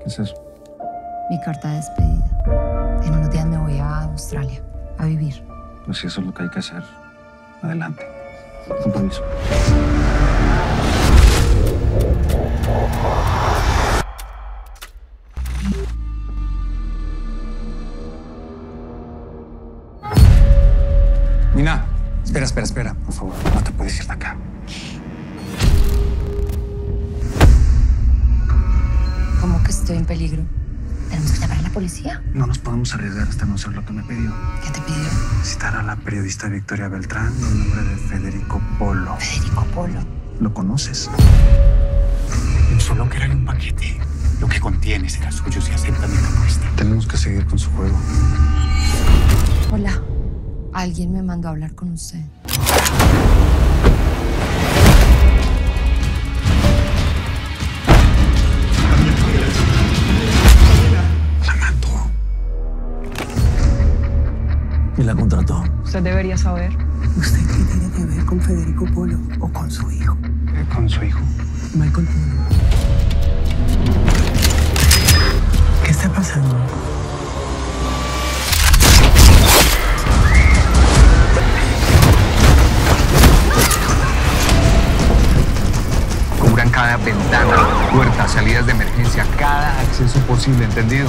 ¿Qué es eso? Mi carta de despedida. En unos días me voy a Australia a vivir. Pues si eso es lo que hay que hacer, adelante. Con permiso. Mina, espera, espera, espera. Por favor, no te puedes ir de acá. Que estoy en peligro? ¿Tenemos que llamar a la policía? No nos podemos arriesgar hasta no hacer lo que me pidió. ¿Qué te pidió? Citar a la periodista Victoria Beltrán en nombre de Federico Polo. Federico Polo. ¿Lo conoces? Solo que era un paquete. Lo que contiene será suyo si acepta mi propuesta. Tenemos que seguir con su juego. Hola. Alguien me mandó a hablar con usted. Y la contrató. Usted debería saber. ¿Usted qué tiene que ver con Federico Polo o con su hijo? Eh, Con su hijo. Michael Polo. ¿Qué está pasando? Cubran cada ventana, puerta, salidas de emergencia, cada acceso posible, ¿entendido?